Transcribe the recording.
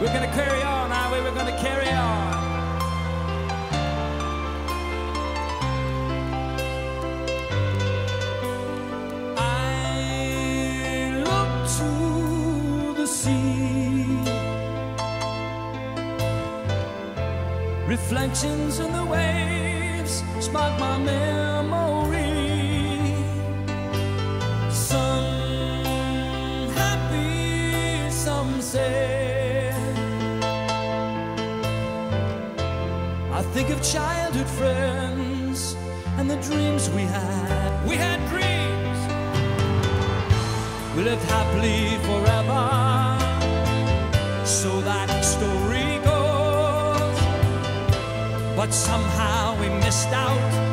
We're gonna carry on, are we? We're carry on. Look to the sea. Reflections in the waves spark my memory. I think of childhood friends and the dreams we had. We had dreams. We lived happily forever. So that story goes. But somehow we missed out